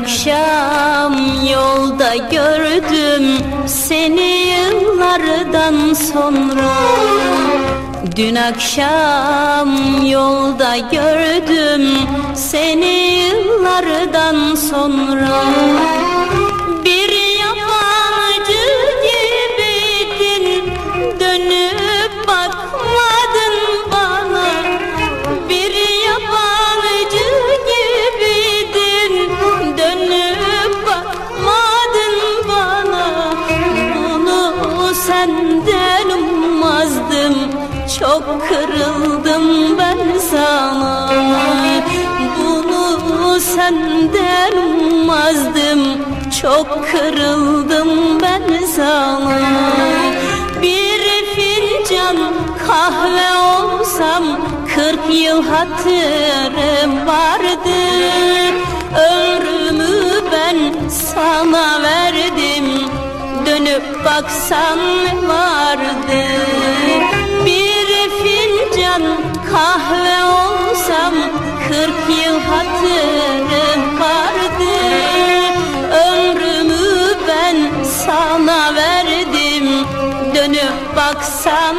akşam yolda gördüm seni yıllardan sonra. Dün akşam yolda gördüm seni yıllardan sonra senden ummazdım. Çok kırıldım ben sana. Bunu senden ummazdım. Çok kırıldım ben sana. Bir fincan kahve olsam Kırk yıl hatırım vardı. Ömrümü baksan vardı Bir fincan kahve olsam Kırk yıl hatırım vardı Ömrümü ben sana verdim. Dönüp baksan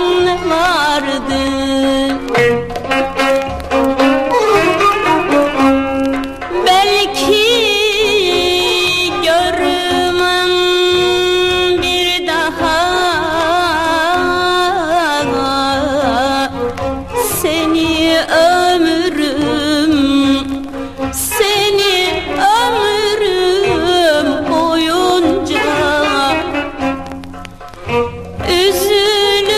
Üzülür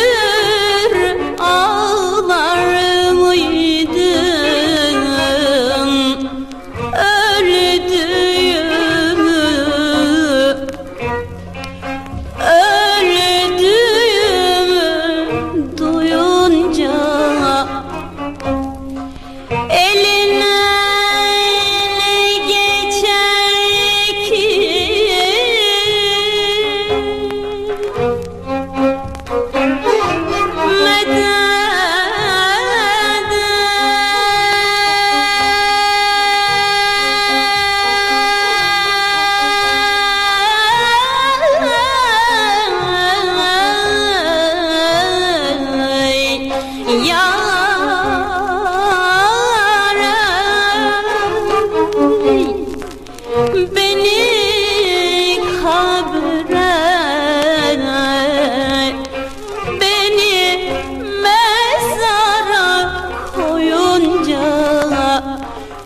ağlar mıydım